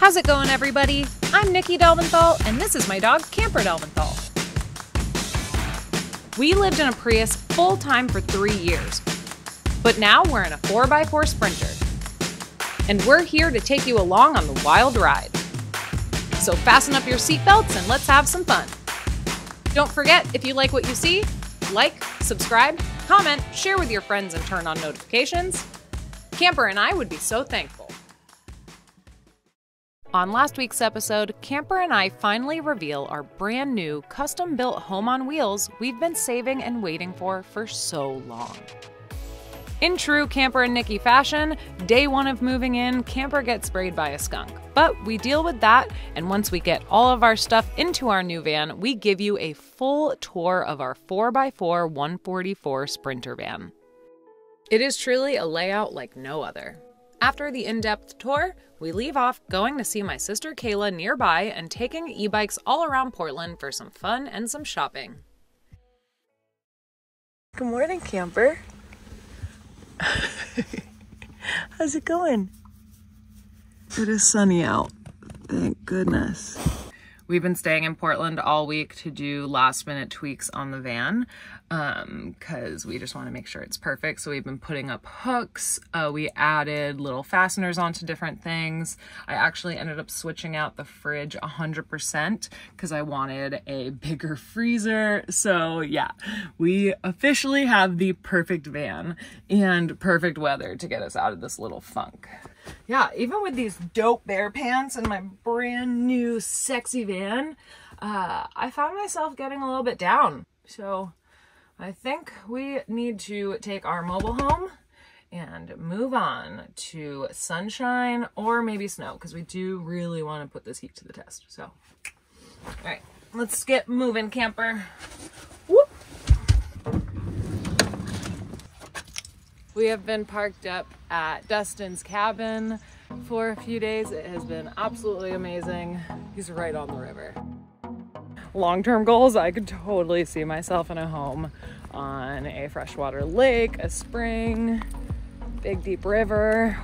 How's it going, everybody? I'm Nikki Delventhal, and this is my dog, Camper Delventhal. We lived in a Prius full time for three years, but now we're in a 4x4 Sprinter. And we're here to take you along on the wild ride. So fasten up your seatbelts and let's have some fun. Don't forget, if you like what you see, like, subscribe, comment, share with your friends, and turn on notifications. Camper and I would be so thankful. On last week's episode, Camper and I finally reveal our brand new custom built home on wheels we've been saving and waiting for for so long. In true Camper and Nikki fashion, day one of moving in, Camper gets sprayed by a skunk. But we deal with that, and once we get all of our stuff into our new van, we give you a full tour of our 4x4 144 Sprinter van. It is truly a layout like no other. After the in depth tour, we leave off going to see my sister Kayla nearby and taking e bikes all around Portland for some fun and some shopping. Good morning, camper. How's it going? It is sunny out. Thank goodness. We've been staying in Portland all week to do last minute tweaks on the van because um, we just want to make sure it's perfect. So we've been putting up hooks. Uh, we added little fasteners onto different things. I actually ended up switching out the fridge 100% because I wanted a bigger freezer. So yeah, we officially have the perfect van and perfect weather to get us out of this little funk yeah, even with these dope bear pants and my brand new sexy van, uh, I found myself getting a little bit down. So I think we need to take our mobile home and move on to sunshine or maybe snow because we do really want to put this heat to the test. So, all right, let's get moving, camper. Whoop. We have been parked up at Dustin's cabin for a few days. It has been absolutely amazing. He's right on the river. Long-term goals, I could totally see myself in a home on a freshwater lake, a spring, big deep river.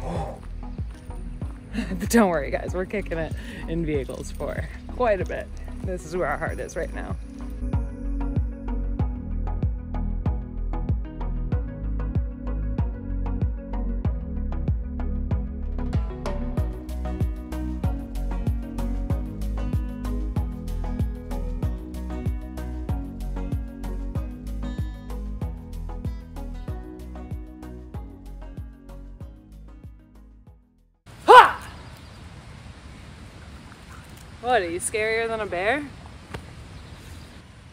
but don't worry guys, we're kicking it in vehicles for quite a bit. This is where our heart is right now. What, are you scarier than a bear?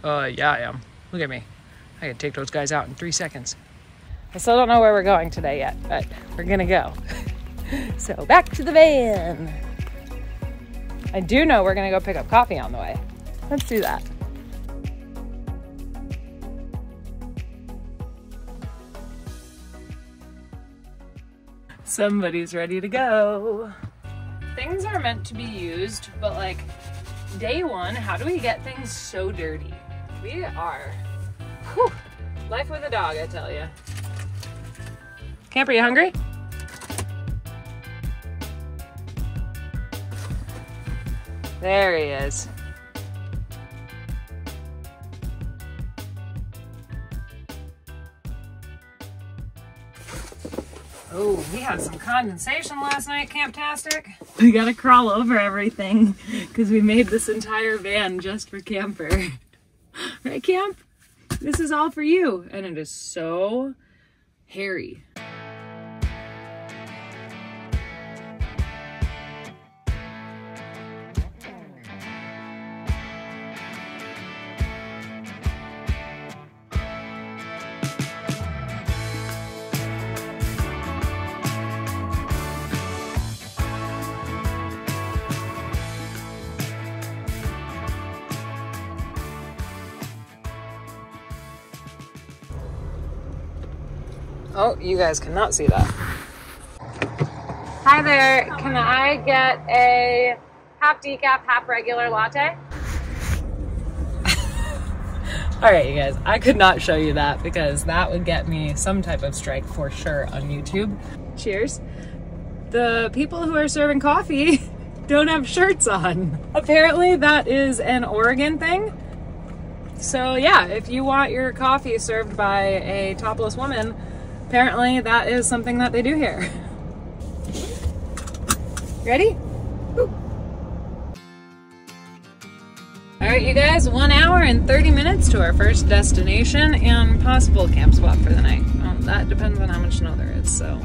Uh, yeah, I am. Look at me. I can take those guys out in three seconds. I still don't know where we're going today yet, but we're gonna go. so back to the van. I do know we're gonna go pick up coffee on the way. Let's do that. Somebody's ready to go things are meant to be used, but like day one, how do we get things so dirty? We are, whew, life with a dog, I tell you. Camper, you hungry? There he is. Oh, we had some condensation last night, Camptastic. We gotta crawl over everything because we made this entire van just for camper. right, Camp? This is all for you. And it is so hairy. Oh, you guys cannot see that. Hi there, can I get a half decaf, half regular latte? All right, you guys, I could not show you that because that would get me some type of strike for sure on YouTube. Cheers. The people who are serving coffee don't have shirts on. Apparently that is an Oregon thing. So yeah, if you want your coffee served by a topless woman, apparently that is something that they do here. Ready? All right, you guys, one hour and 30 minutes to our first destination and possible camp spot for the night. Well, that depends on how much snow there is, so.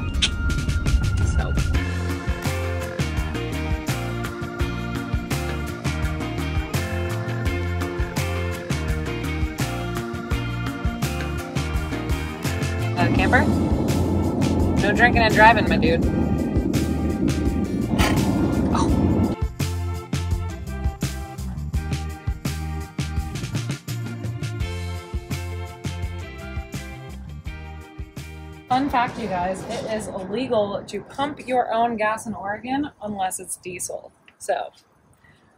No drinking and driving, my dude. Oh. Fun fact, you guys, it is illegal to pump your own gas in Oregon unless it's diesel. So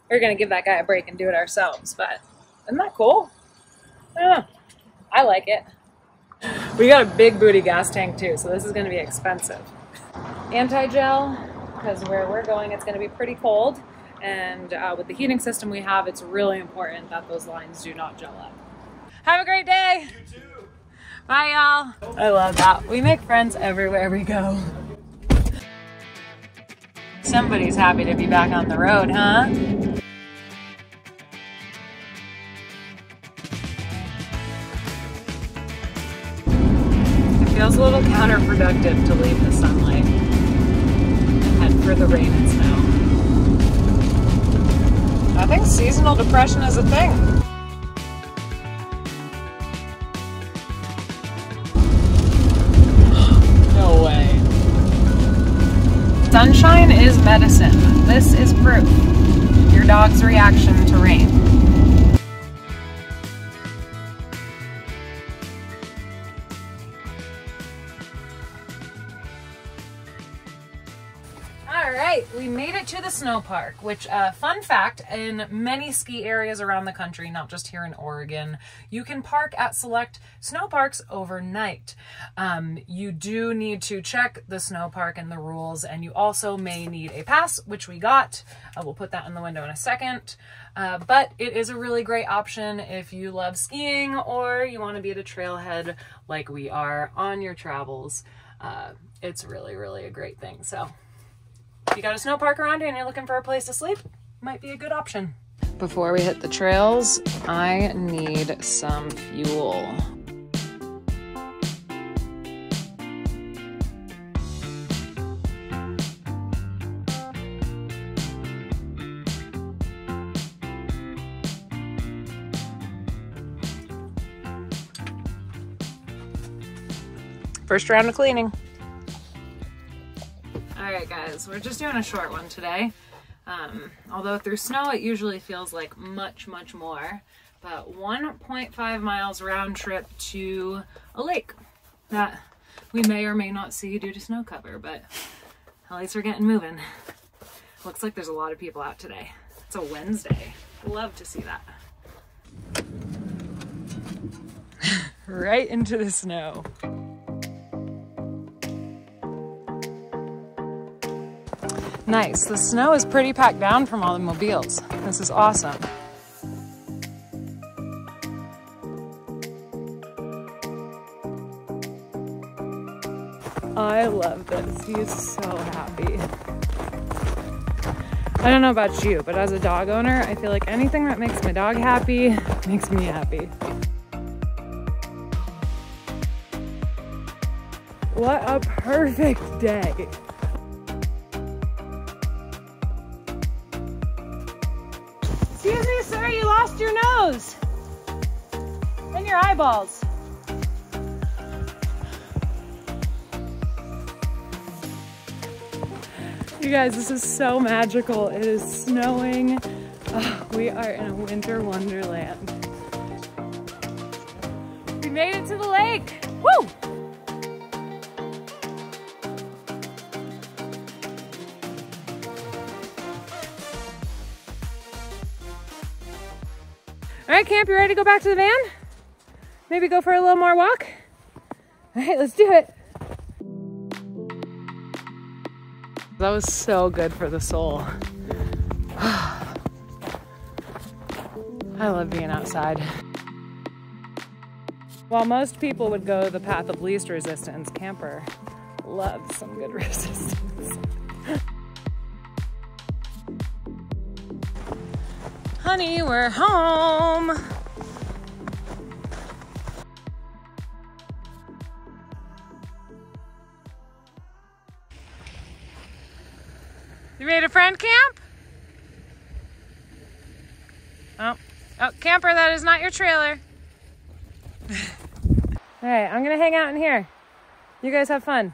we're gonna give that guy a break and do it ourselves. But isn't that cool? I. I like it. We got a big booty gas tank too, so this is gonna be expensive. Anti-gel, because where we're going, it's gonna be pretty cold. And uh, with the heating system we have, it's really important that those lines do not gel up. Have a great day. You too. Bye, y'all. I love that. We make friends everywhere we go. Somebody's happy to be back on the road, huh? Feels a little counterproductive to leave the sunlight and head for the rain and snow. I think seasonal depression is a thing. No way. Sunshine is medicine. This is proof. Your dog's reaction to rain. All right, we made it to the snow park, which, uh, fun fact, in many ski areas around the country, not just here in Oregon, you can park at select snow parks overnight. Um, you do need to check the snow park and the rules, and you also may need a pass, which we got. Uh, we'll put that in the window in a second. Uh, but it is a really great option if you love skiing or you want to be at a trailhead like we are on your travels. Uh, it's really, really a great thing. So if you got a snow park around here and you're looking for a place to sleep, might be a good option. Before we hit the trails, I need some fuel. First round of cleaning. Right, guys, we're just doing a short one today. Um, although through snow, it usually feels like much, much more. But 1.5 miles round trip to a lake that we may or may not see due to snow cover, but at least we're getting moving. Looks like there's a lot of people out today. It's a Wednesday. Love to see that. right into the snow. Nice. The snow is pretty packed down from all the mobiles. This is awesome. I love this. He is so happy. I don't know about you, but as a dog owner, I feel like anything that makes my dog happy makes me happy. What a perfect day. Your nose and your eyeballs. You guys, this is so magical. It is snowing. Oh, we are in a winter wonderland. We made it to the lake. Woo! right, camp, you ready to go back to the van? Maybe go for a little more walk? All right, let's do it. That was so good for the soul. I love being outside. While most people would go the path of least resistance, camper loves some good resistance. Honey, we're home. You made a friend camp? Oh, oh, camper, that is not your trailer. All right, I'm gonna hang out in here. You guys have fun.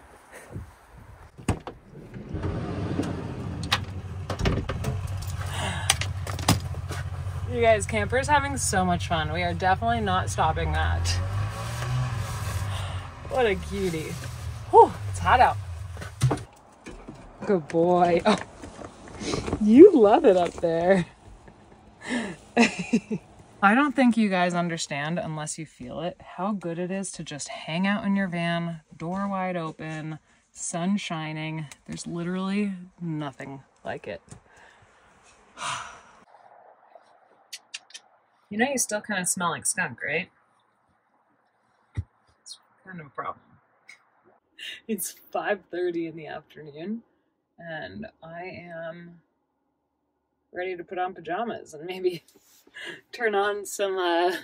You guys, camper's having so much fun. We are definitely not stopping that. What a cutie. Whew, it's hot out. Good boy. Oh, you love it up there. I don't think you guys understand unless you feel it how good it is to just hang out in your van, door wide open, sun shining. There's literally nothing like it. You know you still kind of smell like skunk, right? It's kind of a problem. It's 5:30 in the afternoon and I am ready to put on pajamas and maybe turn on some uh,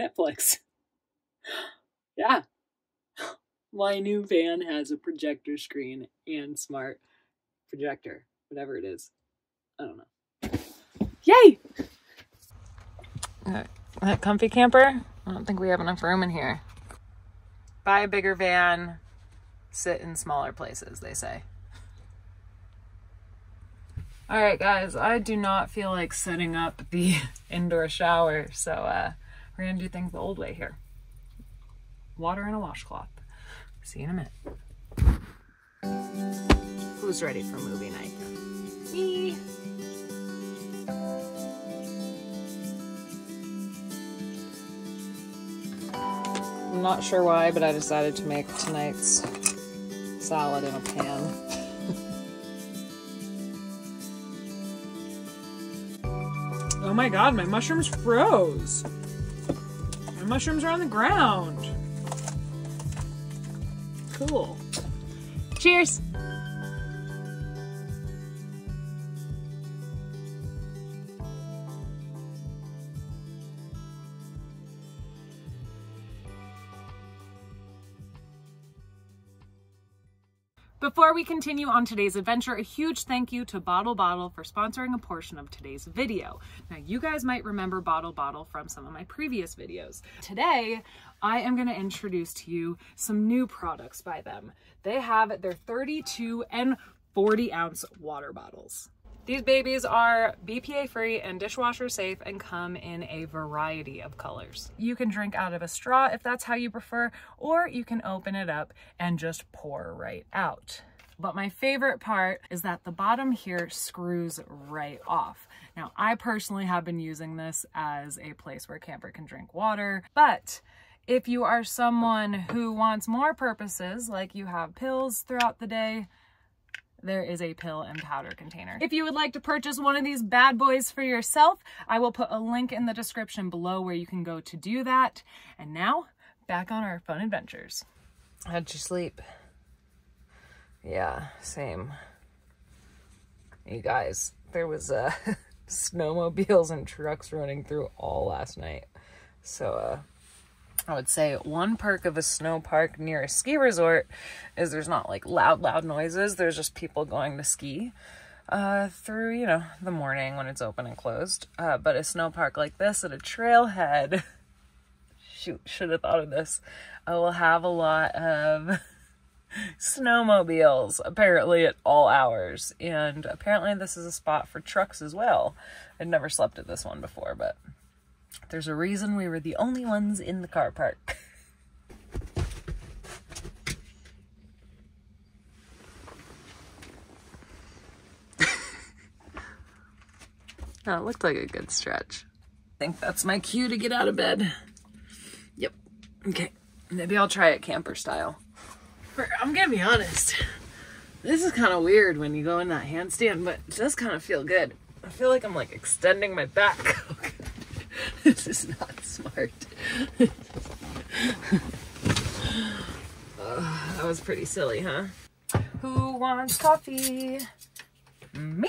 Netflix. yeah. My new van has a projector screen and smart projector, whatever it is. I don't know. Yay! That comfy camper? I don't think we have enough room in here. Buy a bigger van, sit in smaller places, they say. All right, guys, I do not feel like setting up the indoor shower, so uh, we're gonna do things the old way here. Water and a washcloth. See you in a minute. Who's ready for movie night? Not sure why, but I decided to make tonight's salad in a pan. oh my god, my mushrooms froze. My mushrooms are on the ground. Cool. Cheers. Before we continue on today's adventure, a huge thank you to Bottle Bottle for sponsoring a portion of today's video. Now, you guys might remember Bottle Bottle from some of my previous videos. Today, I am going to introduce to you some new products by them. They have their 32 and 40 ounce water bottles. These babies are BPA free and dishwasher safe and come in a variety of colors. You can drink out of a straw if that's how you prefer, or you can open it up and just pour right out. But my favorite part is that the bottom here screws right off. Now, I personally have been using this as a place where a camper can drink water, but if you are someone who wants more purposes, like you have pills throughout the day, there is a pill and powder container. If you would like to purchase one of these bad boys for yourself, I will put a link in the description below where you can go to do that. And now, back on our fun adventures. How'd you sleep? Yeah, same. You guys, there was uh, snowmobiles and trucks running through all last night. So, uh, I would say one perk of a snow park near a ski resort is there's not like loud, loud noises. There's just people going to ski uh, through, you know, the morning when it's open and closed. Uh, but a snow park like this at a trailhead, shoot, should have thought of this. I will have a lot of snowmobiles apparently at all hours. And apparently this is a spot for trucks as well. I'd never slept at this one before, but there's a reason we were the only ones in the car park. that looked like a good stretch. I think that's my cue to get out of bed. Yep. Okay. Maybe I'll try it camper style. I'm gonna be honest. This is kind of weird when you go in that handstand, but it does kind of feel good. I feel like I'm like extending my back. this is not smart. Uh, that was pretty silly, huh? Who wants coffee? Me.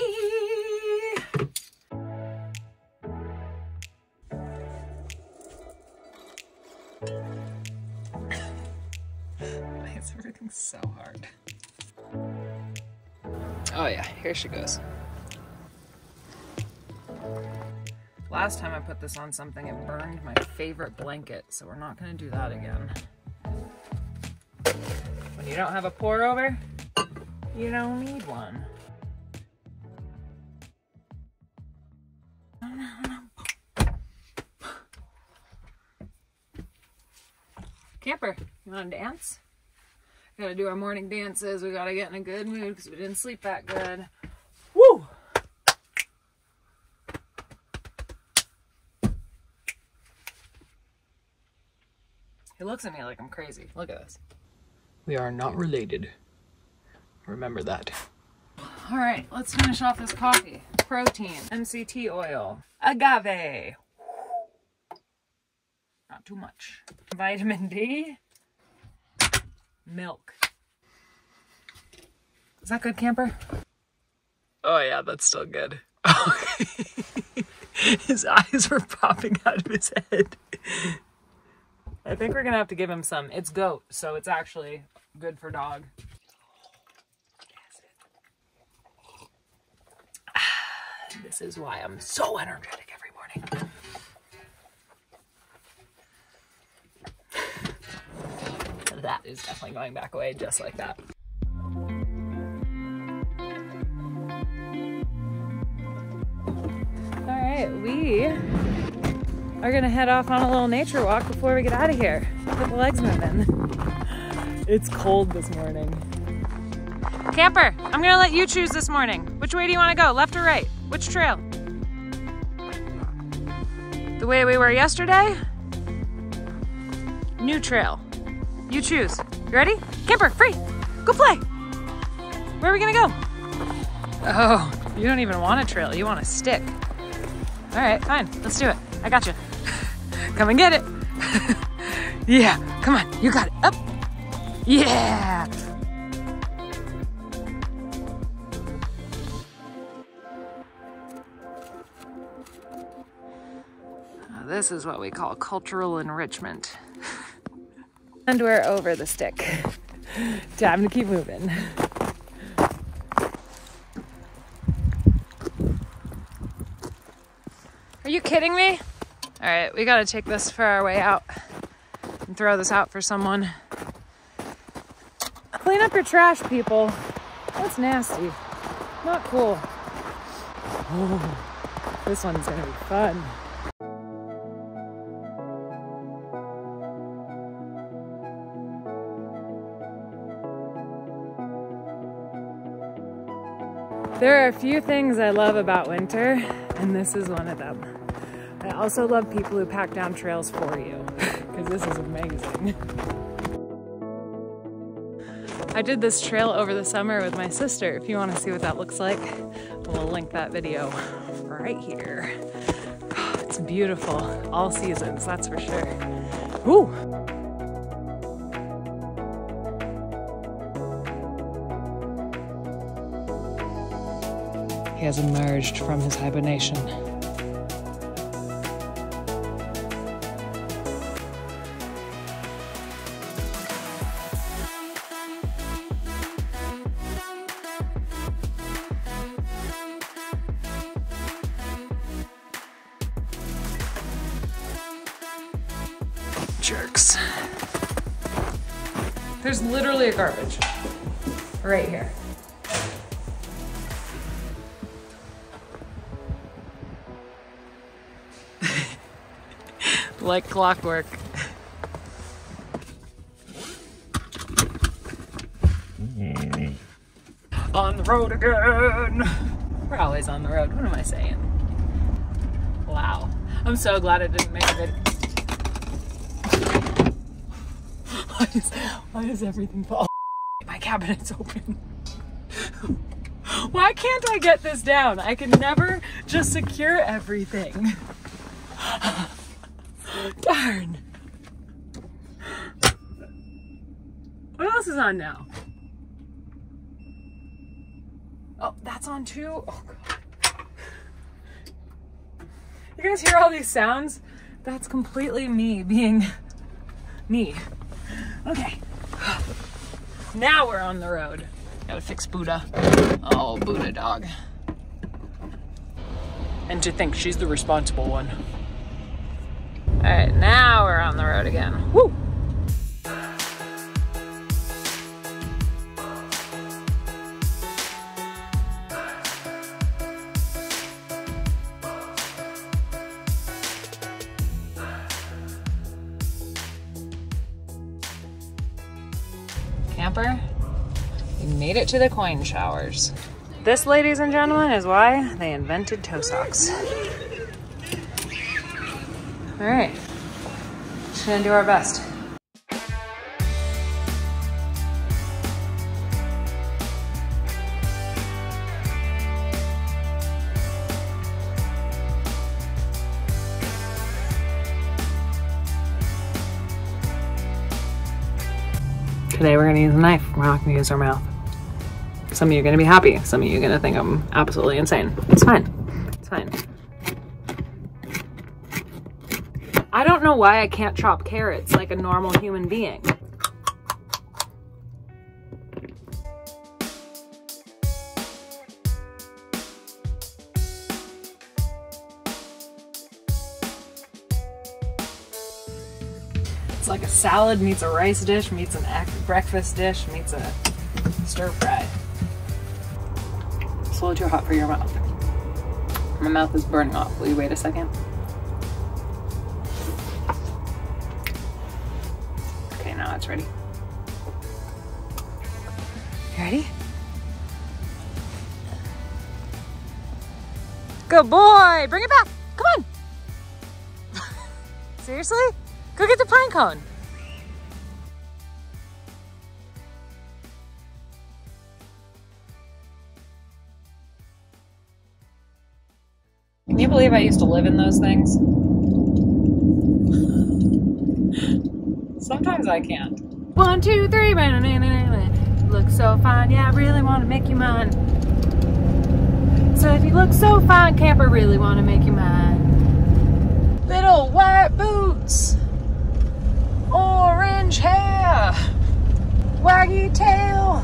Is everything so hard? Oh yeah, here she goes. Last time I put this on something, it burned my favorite blanket, so we're not gonna do that again. When you don't have a pour over, you don't need one. Camper, you wanna dance? Gotta do our morning dances. We gotta get in a good mood because we didn't sleep that good. Woo! He looks at me like I'm crazy. Look at this. We are not related. Remember that. All right, let's finish off this coffee. Protein, MCT oil, agave. Not too much. Vitamin D, milk. Is that good, camper? Oh yeah, that's still good. his eyes were popping out of his head. I think we're gonna have to give him some. It's goat, so it's actually good for dog. This is why I'm so energetic every morning. That is definitely going back away just like that. All right, we are gonna head off on a little nature walk before we get out of here. Get the legs moving. It's cold this morning. Camper, I'm gonna let you choose this morning. Which way do you wanna go, left or right? Which trail? The way we were yesterday? New trail. You choose. You ready? Camper, free. Go play. Where are we gonna go? Oh, you don't even want a trail. You want a stick. All right, fine. Let's do it. I got you. Come and get it. yeah, come on. You got it. Up. Yeah. Now, This is what we call cultural enrichment. and we're over the stick. Time to keep moving. Are you kidding me? All right, we gotta take this for our way out and throw this out for someone. Clean up your trash, people. That's nasty. Not cool. Oh, this one's gonna be fun. There are a few things I love about winter, and this is one of them. I also love people who pack down trails for you, because this is amazing. I did this trail over the summer with my sister. If you want to see what that looks like, we'll link that video right here. It's beautiful, all seasons, that's for sure. Ooh. He has emerged from his hibernation. Jerks. There's literally a garbage right here. Like clockwork. Mm. On the road again. We're always on the road. What am I saying? Wow. I'm so glad I didn't make a video. Why is, why everything fall? My cabinet's open. Why can't I get this down? I can never just secure everything. Darn. What else is on now? Oh, that's on too? Oh, God. You guys hear all these sounds? That's completely me being me. Okay. Now we're on the road. Gotta fix Buddha. Oh, Buddha dog. And to think she's the responsible one. All right, now we're on the road again. Woo! Camper, we made it to the coin showers. This, ladies and gentlemen, is why they invented toe socks. All right, just gonna do our best. A knife. We're not gonna use our mouth. Some of you are gonna be happy. Some of you are gonna think I'm absolutely insane. It's fine. It's fine. I don't know why I can't chop carrots like a normal human being. Salad meets a rice dish, meets an breakfast dish, meets a stir fry. It's a little too hot for your mouth. My mouth is burning off. Will you wait a second? Okay, now it's ready. You ready? Good boy! Bring it back! Come on! Seriously? Go get the pine cone. Believe I used to live in those things? Sometimes I can't. One, two, three. Look so fine, yeah, I really want to make you mine. So if you look so fine, camper really want to make you mine. Little white boots, orange hair, waggy tail.